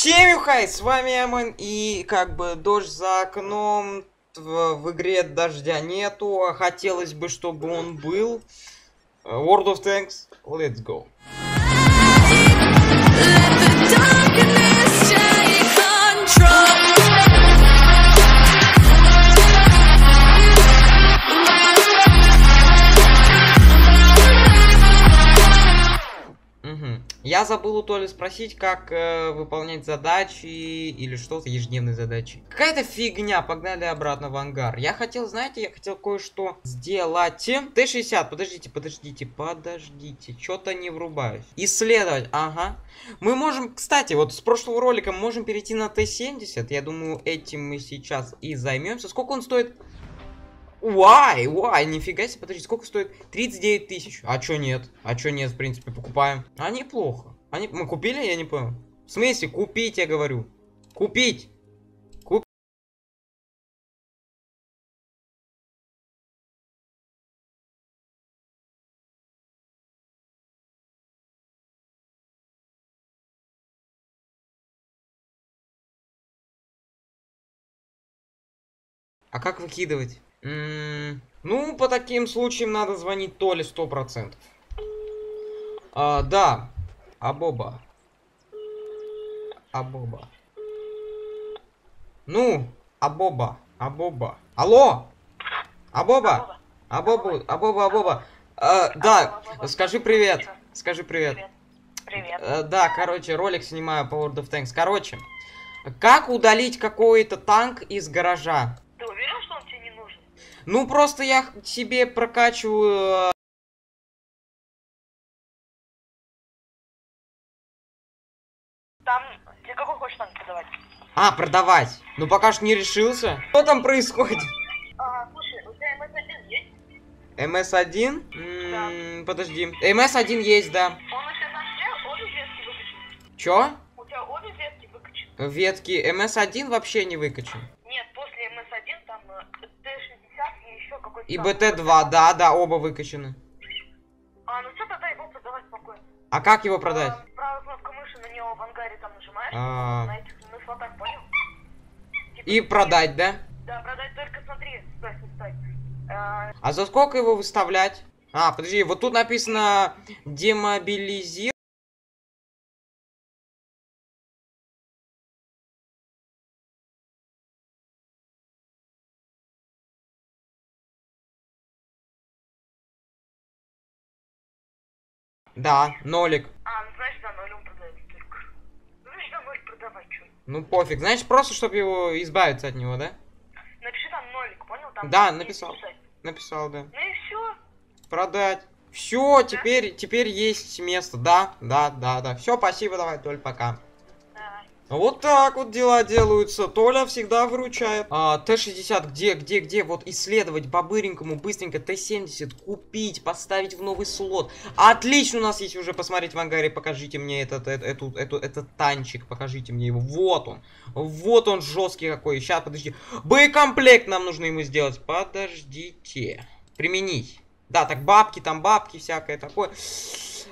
Всем хай, с вами Амон, и как бы дождь за окном, в, в игре дождя нету, а хотелось бы, чтобы он был. World of Tanks, let's go. Let the Я забыл у Толи спросить, как э, выполнять задачи или что-то, ежедневные задачи. Какая-то фигня, погнали обратно в ангар. Я хотел, знаете, я хотел кое-что сделать. Т-60, подождите, подождите, подождите, что-то не врубаюсь. Исследовать, ага. Мы можем, кстати, вот с прошлого ролика можем перейти на Т-70. Я думаю, этим мы сейчас и займемся. Сколько он стоит? Уай, уай, нифига себе, подожди, сколько стоит? 39 тысяч. А чё нет? А чё нет, в принципе, покупаем. А неплохо. Они... Мы купили, я не понял. В смысле, купить, я говорю. Купить. Куп... А как выкидывать? Ну, по таким случаям надо звонить Толе 100%. А, да. Абоба. Абоба. Ну, Абоба. Абоба. Алло! Абоба! Абоба, Абоба, Абоба. А, да, скажи привет. Скажи привет. Привет. Э, Да, короче, ролик снимаю по World of Tanks. Короче, как удалить какой-то танк из гаража? Ты уверен, что он тебе не нужен? Ну, просто я себе прокачиваю... э, Там тебе какой хочешь танк продавать? А, продавать. Ну, пока что не решился. Что там происходит? А, слушай, у тебя МС-1 есть? МС-1? М, Подожди. МС-1 есть, да. Он у тебя там все обе ветки выкачан? Чё? У тебя обе ветки выкачаны? Ветки. МС-1 вообще не выкачан. Нет, после МС-1 там э, Т-60 и еще какой-то И там БТ-2, да, да, оба выкачаны. А, ну что тогда его продавать спокойно? А как его продать? А, правой кнопкой мыши на него в ангаре там нажимаешь, А. на этих на слотах, понял? Типа, И продать, да? Да, продать только смотри, стой, стой. А, А за сколько его выставлять? А, подожди, вот тут написано демобилизировать. Да, нолик. а, ну значит за ноль он продается только. Ну значит за ноль продавать, что? Ну пофиг. Значит, просто чтобы его избавиться от него, да? Напиши там нолик, понял? Там Да, написал. написать. Написал, да. Ну и все. Продать. Все, теперь, теперь есть место. Да, да, да, да. Все, спасибо, давай, Толь, пока. Вот так вот дела делаются. Толя всегда выручает. А, Т-60, где, где, где? Вот исследовать по-быренькому, быстренько. Т-70 купить, поставить в новый слот. Отлично у нас есть уже посмотреть в ангаре. Покажите мне этот, эту, эту, этот танчик. Покажите мне его. Вот он. Вот он жесткий какой. Сейчас, подожди. Боекомплект нам нужно ему сделать. Подождите. Применить. Да, так бабки, там бабки, всякое такое.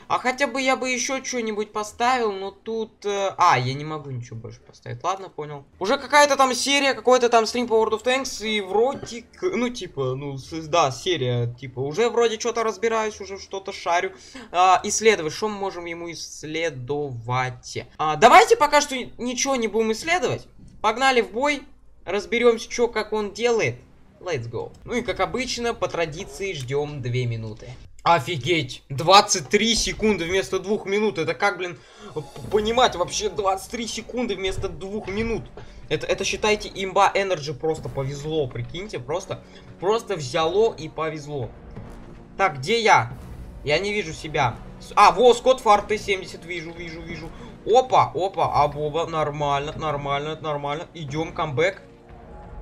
А хотя бы я бы еще что-нибудь поставил, но тут... э, А, я не могу ничего больше поставить. Ладно, понял. Уже какая-то там серия, какой-то там стрим по World of Tanks, и вроде... Ну, типа, ну, да, серия, типа, уже вроде что-то разбираюсь, уже что-то шарю. А, исследовать, что мы можем ему исследовать? А, давайте пока что ничего не будем исследовать. Погнали в бой, разберемся, что, как он делает. Let's go. Ну и как обычно, по традиции ждем 2 минуты. Офигеть! 23 секунды вместо 2 минут. Это как, блин, понимать вообще 23 секунды вместо 2 минут. Это, это считайте, имба Energy просто повезло, прикиньте, просто, просто взяло и повезло. Так, где я? Я не вижу себя. А, во, Скотт Фар Т-70, вижу, вижу, вижу. Опа, опа, абоба, нормально, нормально, нормально. Идем, камбэк.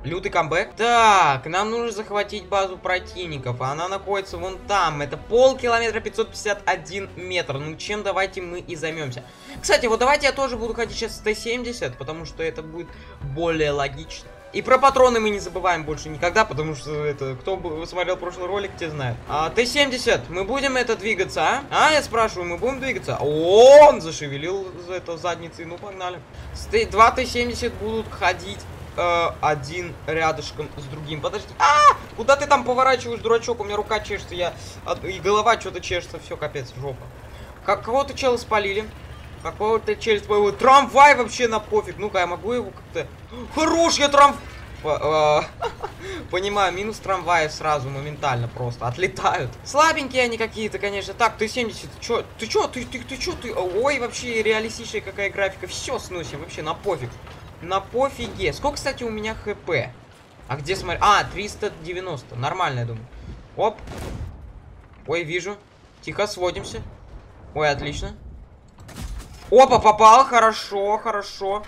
Лютый камбэк. Так, нам нужно захватить базу противников. Она находится вон там. Это полкилометра 551 метр. Ну, чем давайте мы и займемся. Кстати, вот давайте я тоже буду ходить сейчас с Т-70, потому что это будет более логично. И про патроны мы не забываем больше никогда, потому что это, кто смотрел прошлый ролик, те знают. А, Т-70, мы будем это двигаться, а? А, я спрашиваю, мы будем двигаться? О, он зашевелил за это задницей, ну погнали. Два Т-70 будут ходить э, один рядышком с другим. Подожди. А! Куда ты там поворачиваешь, дурачок? У меня рука чешется, я... И голова что-то чешется, все, капец, жопа. Как кого-то чела спалили. Какого-то челюсть твоего. Трамвай вообще на пофиг. Ну-ка, я могу его как-то... Хорош, я трам... По- э, Понимаю, минус трамвая сразу, моментально просто. Отлетают. Слабенькие они какие-то, конечно. Так, ты 70, ты чё? Ты чё? Ты, ты, ты чё? Ты... Ой, вообще реалистичная какая графика. Все сносим, вообще на пофиг. На пофиге. Сколько, кстати, у меня хп? А где смотри? А, 390. Нормально, я думаю. Оп. Ой, вижу. Тихо, сводимся. Ой, отлично. Опа, попал, хорошо, хорошо.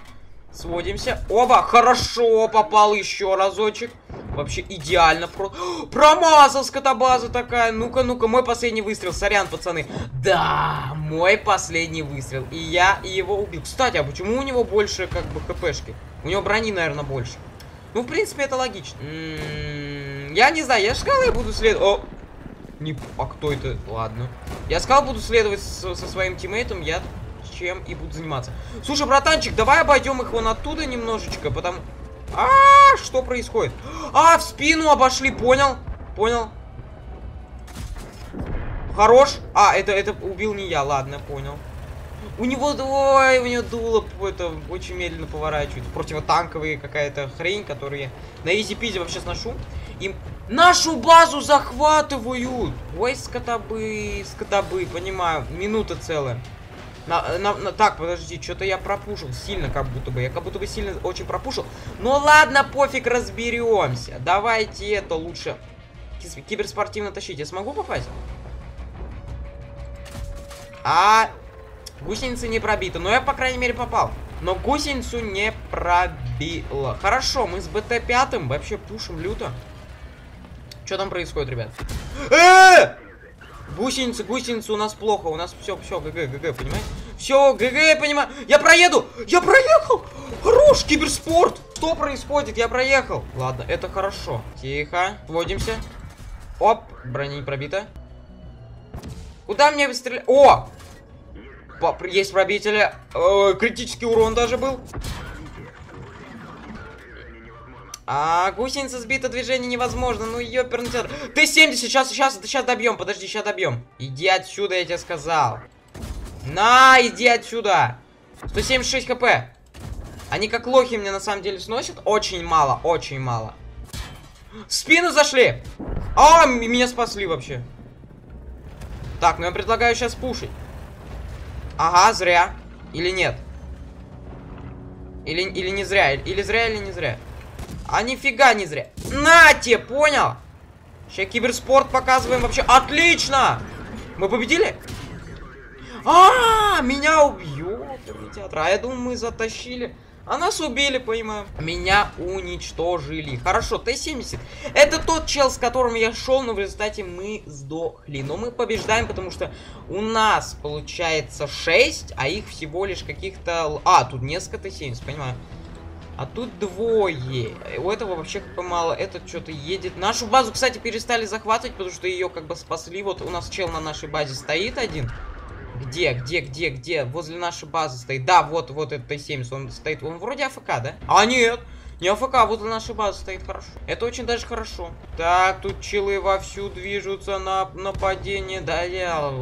Сводимся. Оба, хорошо, попал еще разочек. Вообще идеально про... Промазал скотобаза такая. Ну-ка, ну-ка, мой последний выстрел. Сорян, пацаны. Да, мой последний выстрел. И я его убил. Кстати, а почему у него больше, как бы, хпшки? У него брони, наверное, больше. Ну, в принципе, это логично. М, Я не знаю, я я буду следовать... О! Не... А кто это? Ладно. Я сказал, буду следовать со, со своим тиммейтом, я чем и буду заниматься. Слушай, братанчик, давай обойдем их вон оттуда немножечко, потому... А, что происходит? А, в спину обошли, понял? Понял. Хорош. А, это, это убил не я, ладно, понял. У него, ой, у него дуло это очень медленно поворачивает. Противотанковые какая-то хрень, которую я на изи вообще сношу. Им нашу базу захватывают. Ой, скотобы, скотобы, понимаю. Минута целая. На, на- на- так, подожди, что-то я пропушил сильно, как будто бы. Я как будто бы сильно очень пропушил. Ну ладно, пофиг, разберемся. Давайте это лучше киберспортивно тащить. Я смогу попасть? А гусеница не пробита. Но я, по крайней мере, попал. Но гусеницу не пробило. Хорошо, мы с БТ-5 вообще пушим люто. Что там происходит, ребят? Э! Гусеница, гусеница, у нас плохо. У нас все, все, GG, GG, понимаете? Все, GG, понимаю. Я проеду! Я проехал! Хорош, киберспорт! Что происходит? Я проехал. Ладно, это хорошо. Тихо, сводимся. Оп, броня не пробита. Куда мне выстрелять? О! Есть пробители. Э, критический урон даже был. А, гусеница сбита, движение невозможно. Ну, ёперный театр. Т-70, сейчас, сейчас, сейчас добьем. Подожди, сейчас добьем. Иди отсюда, я тебе сказал. На, иди отсюда. 176 хп. Они как лохи мне на самом деле сносят. Очень мало, очень мало. В спину зашли. А, меня спасли вообще. Так, ну я предлагаю сейчас пушить. Ага, зря. Или нет? Или, или не зря? Или зря, или не зря? А нифига не зря. На тебе, понял? Сейчас киберспорт показываем вообще. Отлично! Мы победили? А, меня убьет театр. А я думаю, мы затащили. А нас убили, понимаю. Меня уничтожили. Хорошо, Т-70. Это тот чел, с которым я шел, но в результате мы сдохли. Но мы побеждаем, потому что у нас получается 6, а их всего лишь каких-то... А, тут несколько Т-70, понимаю. А тут двое. У этого вообще хп мало. Этот что-то едет. Нашу базу, кстати, перестали захватывать, потому что ее как бы спасли. Вот у нас чел на нашей базе стоит один. Где, где, где, где? Возле нашей базы стоит. Да, вот, вот этот Т-70, он стоит. Он вроде АФК, да? А, нет! Не АФК, возле нашей базы стоит хорошо. Это очень даже хорошо. Так, тут челы вовсю движутся на нападение. Да, я,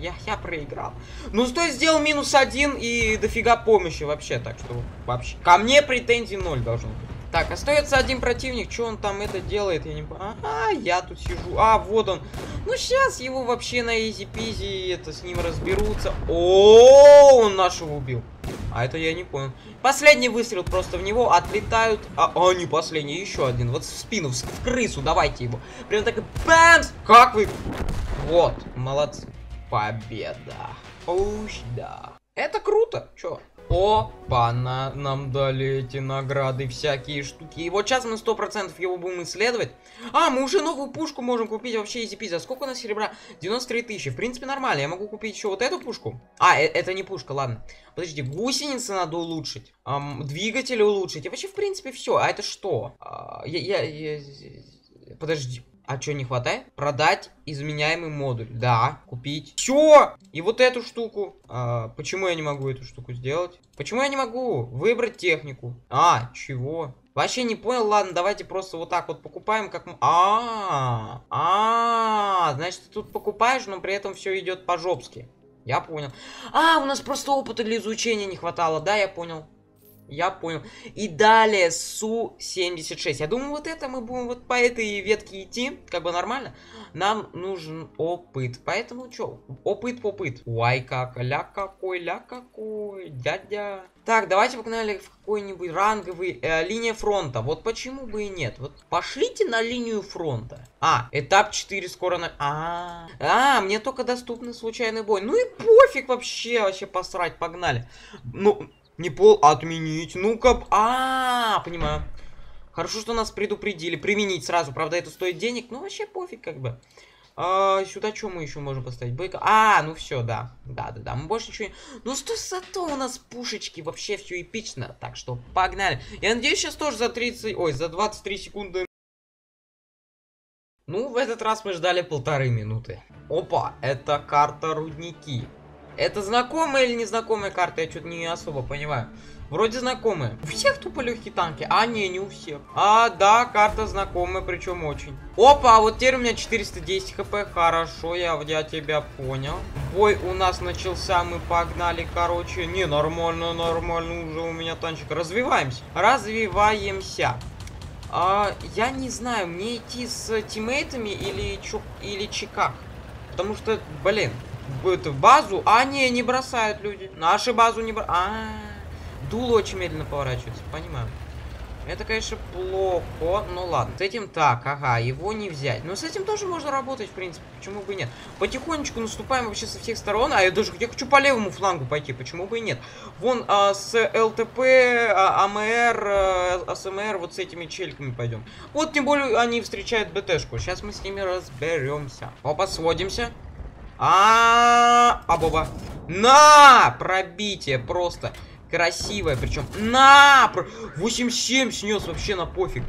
я, я проиграл. Ну, стой, сделал минус один и дофига помощи вообще, так что вообще. Ко мне претензий ноль должно быть. Так, остается один противник, что он там это делает, я не понимаю. Ага, я тут сижу. А, вот он. Ну, сейчас его вообще на easy-peasy, это с ним разберутся. О, он нашего убил. А это я не понял. Последний выстрел просто в него, отлетают... А, а не последний, еще один. Вот в спину, в, в крысу, давайте его. Прям так и бэмс! Как вы... Вот, молодцы. Победа. Уж да. Это круто. Чё? Опа, на, нам дали эти награды, всякие штуки. И вот сейчас мы сто процентов его будем исследовать. А, мы уже новую пушку можем купить вообще изи За сколько у нас серебра? 93 тысячи. В принципе, нормально. Я могу купить еще вот эту пушку. А, э это не пушка, ладно. Подожди, гусеницы надо улучшить. Эм, двигатель улучшить. И вообще, в принципе, все. А это что? А, я, я, я... Подожди. А что не хватает? Продать изменяемый модуль. Да, купить. Все! И вот эту штуку. А, почему я не могу эту штуку сделать? Почему я не могу выбрать технику? А, чего? Вообще не понял, ладно, давайте просто вот так вот покупаем, как... А, а, значит, ты тут покупаешь, но при этом все идет по-жопски. Я понял. А, у нас просто опыта для изучения не хватало, да, я понял. Я понял. И далее Су-76. Я думаю, вот это мы будем вот по этой ветке идти. Как бы нормально. Нам нужен опыт. Поэтому что? Опыт, попыт. Ой, как, ля какой, ля какой, дядя. Так, давайте погнали в какой-нибудь ранговый э, линия фронта. Вот почему бы и нет. Вот пошлите на линию фронта. А, этап 4 скоро на... А, -а, -а, а мне только доступный случайный бой. Ну и пофиг вообще, вообще посрать, погнали. Ну, не пол отменить. Ну-ка. А, понимаю. Хорошо, что нас предупредили. Применить сразу. Правда, это стоит денег. Ну, вообще пофиг, как бы. А, сюда что мы еще можем поставить? Бэка. А, ну все, да. Да, да, да. Мы больше ничего не... Ну что зато у нас пушечки. Вообще все эпично. Так что погнали. Я надеюсь, сейчас тоже за 30... Ой, за 23 секунды... Ну, в этот раз мы ждали полторы минуты. Опа, это карта рудники. Это знакомая или незнакомая карта, я что-то не особо понимаю. Вроде знакомые. У всех тупо легкие танки. А, не, не у всех. А, да, карта знакомая, причем очень. Опа, а вот теперь у меня 410 хп. Хорошо, я, я тебя понял. Бой у нас начался, мы погнали, короче. Не, нормально, нормально уже у меня танчик. Развиваемся. Развиваемся. А, я не знаю, мне идти с тиммейтами или, чу или чекак. Потому что, блин, в базу. А, не, не бросают люди. Наши базу не бросают. А, -а, а, дуло очень медленно поворачивается, понимаю. Это, конечно, плохо, но ладно. С этим так, ага, его не взять. Но с этим тоже можно работать, в принципе, почему бы и нет. Потихонечку наступаем вообще со всех сторон. А я даже я хочу по левому флангу пойти, почему бы и нет. Вон а, с ЛТП, а, АМР, а, АСМР, вот с этими чельками пойдем. Вот, тем более, они встречают БТшку. Сейчас мы с ними разберемся. Опа, сводимся. А, -а, Боба. На! Пробитие просто. Красивое, причем. На! 8-7 снес вообще на пофиг.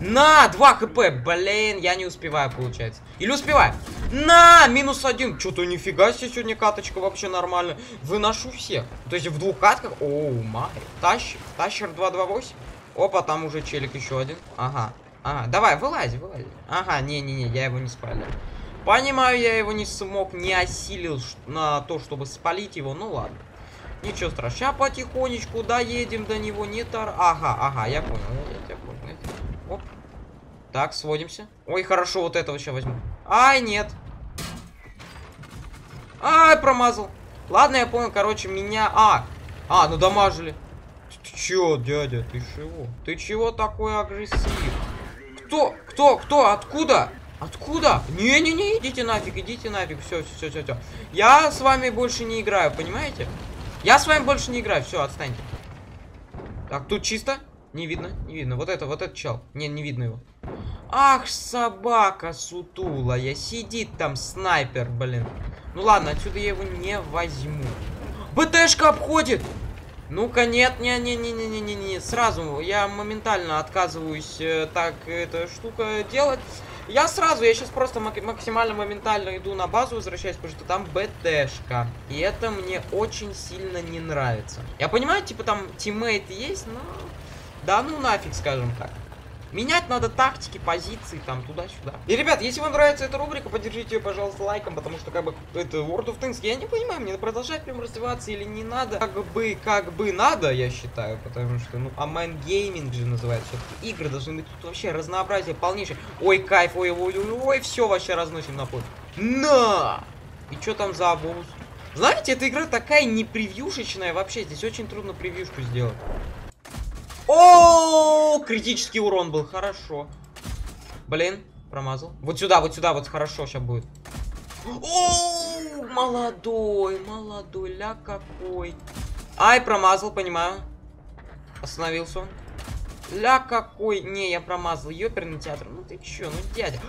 На! 2 хп. Блин, я не успеваю, получается. Или успеваю. На! Минус один. Что-то нифига себе сегодня каточка вообще нормально. Выношу всех. То есть в двух катках. Оу, май. Тащер. Тащер 228. Опа, там уже челик еще один. Ага. Ага, давай, вылази, вылази. Ага, не-не-не, я его не спалил. Понимаю, я его не смог, не осилил на то, чтобы спалить его. Ну ладно. Ничего страшного. Сейчас потихонечку доедем до него. Не тар... Ага, ага, я понял. Я понял. Я тебя... Оп. Так, сводимся. Ой, хорошо, вот этого сейчас возьму. Ай, нет. Ай, промазал. Ладно, я понял, короче, меня... А, а, ну дамажили. Ты чё, дядя, ты чего? Ты чего такой агрессив? Кто? Кто? Кто? Откуда? Откуда? Не-не-не, идите нафиг, идите нафиг. Все, все, все, все. Я с вами больше не играю, понимаете? Я с вами больше не играю. Все, отстаньте. Так, тут чисто? Не видно, не видно. Вот это, вот этот чел. Не, не видно его. Ах, собака сутулая. Сидит там снайпер, блин. Ну ладно, отсюда я его не возьму. БТшка обходит! Ну-ка, нет, не-не-не-не-не-не, сразу я моментально отказываюсь э, так эта штука делать. Я сразу, я сейчас просто максимально моментально иду на базу, возвращаюсь, потому что там БТшка. И это мне очень сильно не нравится. Я понимаю, типа там тиммейт есть, но... Да ну нафиг, скажем так. Менять надо тактики, позиции, там, туда-сюда. И, ребят, если вам нравится эта рубрика, поддержите ее, пожалуйста, лайком, потому что, как бы, это World of Tanks, я не понимаю, мне продолжать прям развиваться или не надо. Как бы, как бы надо, я считаю, потому что, ну, а Гейминг же называется. Игры должны быть тут вообще разнообразие полнейшее. Ой, кайф, ой, ой, ой, ой, все вообще разносим на пол. На! И что там за обоз? Знаете, эта игра такая не превьюшечная вообще, здесь очень трудно превьюшку сделать. О, критический урон был, хорошо. Блин, промазал. Вот сюда, вот сюда, вот хорошо сейчас будет. О, молодой, молодой, ля какой. Ай, промазал, понимаю. Остановился он. Ля какой... Не, я промазал. Ёперный театр. Ну ты чё, ну дядя.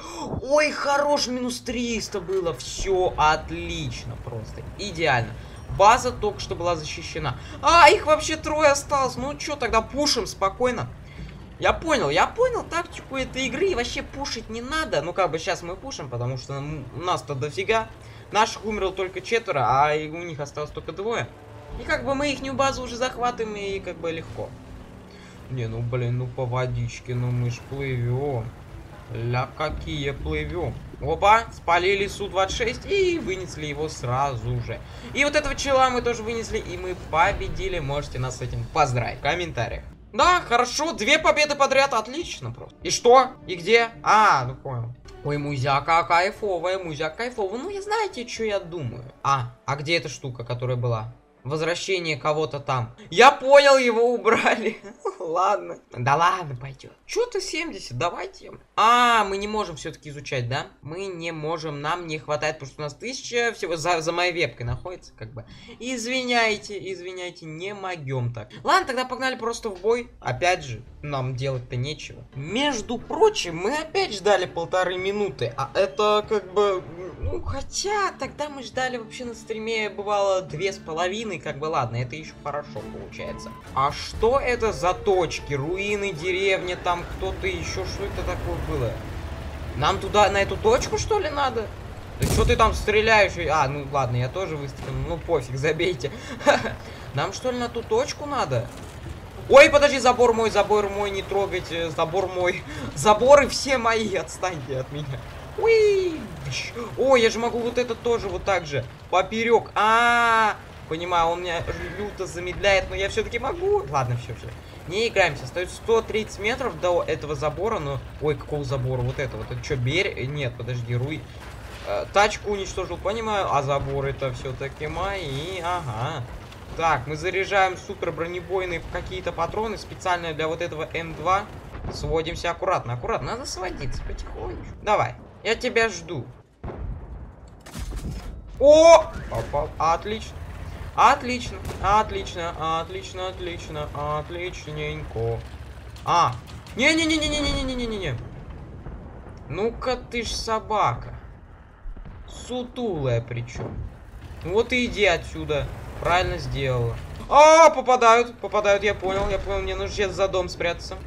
Ой, хорош, минус 300 было. Все отлично просто. Идеально. База только что была защищена. А, их вообще трое осталось. Ну чё, тогда пушим спокойно. Я понял, я понял тактику этой игры. И вообще пушить не надо. Ну как бы сейчас мы пушим, потому что у нас-то дофига. Наших умерло только четверо, а у них осталось только двое. И как бы мы их базу уже захватываем и как бы легко. Не, ну блин, ну по водичке, ну мы ж плывем. Ля какие плывем. Опа, спалили Су-26 и вынесли его сразу же. И вот этого чела мы тоже вынесли, и мы победили. Можете нас с этим поздравить в комментариях. Да, хорошо, две победы подряд, отлично просто. И что? И где? А, ну понял. Ой, музяка кайфовая, музяка кайфовая. Ну, я знаете, что я думаю? А, а где эта штука, которая была? Возвращение кого-то там. Я понял, его убрали. ладно. Да ладно, пойдет. Че ты 70? Давайте. А, мы не можем все-таки изучать, да? Мы не можем, нам не хватает, потому что у нас тысяча всего за, за моей вебкой находится, как бы. Извиняйте, извиняйте, не могем так. Ладно, тогда погнали просто в бой. Опять же, нам делать-то нечего. Между прочим, мы опять ждали полторы минуты, а это как бы... Ну, хотя, тогда мы ждали вообще на стриме, бывало, две с половиной, как бы, ладно, это еще хорошо получается. А что это за точки? Руины, деревня, там кто-то еще, что это такое было? Нам туда, на эту точку, что ли, надо? Да что ты там стреляешь? А, ну ладно, я тоже выстрелил, ну пофиг, забейте. Нам что ли на ту точку надо? Ой, подожди, забор мой, забор мой, не трогайте, забор мой. Заборы все мои, отстаньте от меня. Уи! Ой, я же могу вот это тоже вот так же. Поперек. А, -а, -а понимаю, он меня люто замедляет, но я все-таки могу. Ладно, все, все. Не играемся. Остается 130 метров до этого забора, но... Ой, какого забора? Вот это вот. Это что, берег? Нет, подожди, руй. Э, тачку уничтожил, понимаю. А забор это все-таки мои. Ага. Так, мы заряжаем супер бронебойные какие-то патроны специально для вот этого М2. Сводимся аккуратно, аккуратно. Надо сводиться потихонечку. Давай, я тебя жду. О! Попал. Отлично. Отлично, отлично, отлично, отлично, отличненько. А, не-не-не-не-не-не-не-не-не-не. Ну-ка ты ж собака. Сутулая причем. Вот и иди отсюда. Правильно сделала. А, попадают, попадают, я понял, я понял, мне нужно сейчас за дом спрятаться.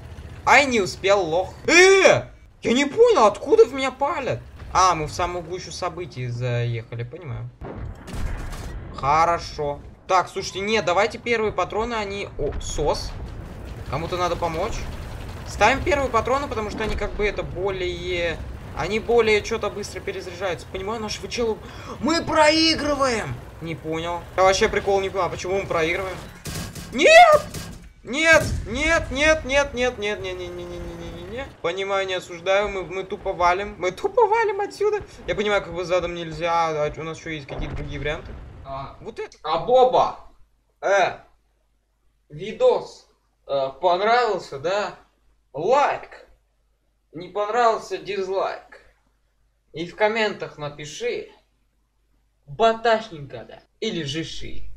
Ай, не успел, лох. Э! Я не понял, откуда в меня палят? А, мы в самую гущу событий заехали, понимаю. Хорошо. Так, слушайте, нет, давайте первые патроны, они... О, сос. Кому-то надо помочь. Ставим первые патроны, потому что они как бы это более... Они более что-то быстро перезаряжаются. Понимаю, нашего челу... Мы проигрываем! Не понял. Я вообще прикол не понял, почему мы проигрываем. Нет, нет, нет, нет, нет, нет, нет, нет, нет, нет, нет, нет. Понимаю, не осуждаю, мы, мы тупо валим. Мы тупо валим отсюда. Я понимаю, как бы задом нельзя, а у нас еще есть какие-то другие варианты. А, вот это. А Боба! Э! Видос э, понравился, да? Лайк! Не понравился дизлайк. И в комментах напиши баташненько, да? Или жиши.